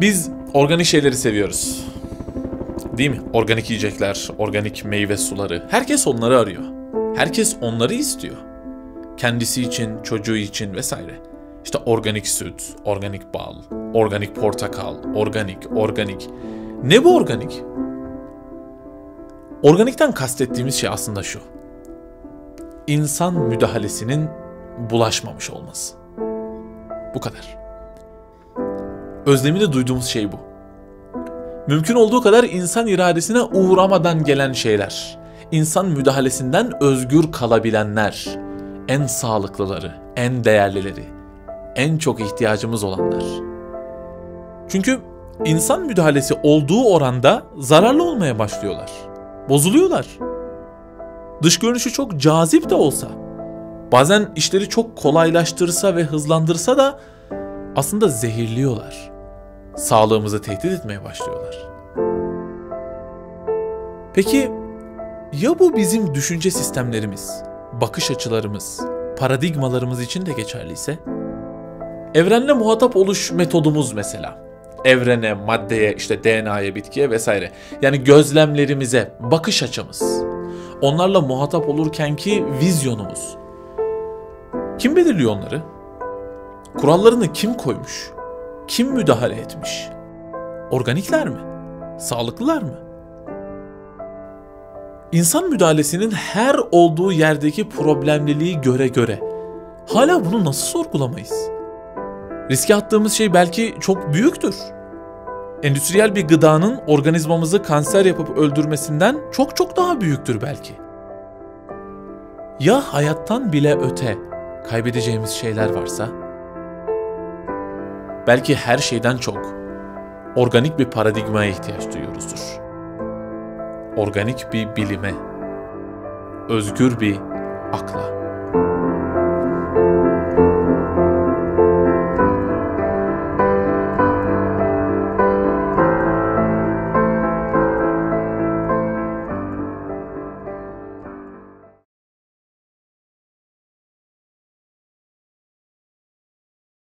Biz organik şeyleri seviyoruz. Değil mi? Organik yiyecekler, organik meyve suları. Herkes onları arıyor. Herkes onları istiyor. Kendisi için, çocuğu için vesaire. İşte organik süt, organik bal, organik portakal, organik, organik. Ne bu organik? Organikten kastettiğimiz şey aslında şu. İnsan müdahalesinin bulaşmamış olması. Bu kadar. Özlemini duyduğumuz şey bu. Mümkün olduğu kadar insan iradesine uğramadan gelen şeyler. İnsan müdahalesinden özgür kalabilenler. En sağlıklıları, en değerlileri, en çok ihtiyacımız olanlar. Çünkü insan müdahalesi olduğu oranda zararlı olmaya başlıyorlar. Bozuluyorlar. Dış görünüşü çok cazip de olsa, bazen işleri çok kolaylaştırsa ve hızlandırsa da aslında zehirliyorlar. Sağlığımızı tehdit etmeye başlıyorlar. Peki ya bu bizim düşünce sistemlerimiz, bakış açılarımız, paradigmalarımız için de geçerliyse? Evrenle muhatap oluş metodumuz mesela. Evrene, maddeye, işte DNA'ya, bitkiye vesaire. Yani gözlemlerimize, bakış açımız. Onlarla muhatap olurken ki vizyonumuz. Kim belirliyor onları? Kurallarını kim koymuş? Kim müdahale etmiş? Organikler mi? Sağlıklılar mı? İnsan müdahalesinin her olduğu yerdeki problemliliği göre göre hala bunu nasıl sorgulamayız? Riske attığımız şey belki çok büyüktür. Endüstriyel bir gıdanın organizmamızı kanser yapıp öldürmesinden çok çok daha büyüktür belki. Ya hayattan bile öte kaybedeceğimiz şeyler varsa? Belki her şeyden çok organik bir paradigmaya ihtiyaç duyuyoruzdur. Organik bir bilime, özgür bir akla.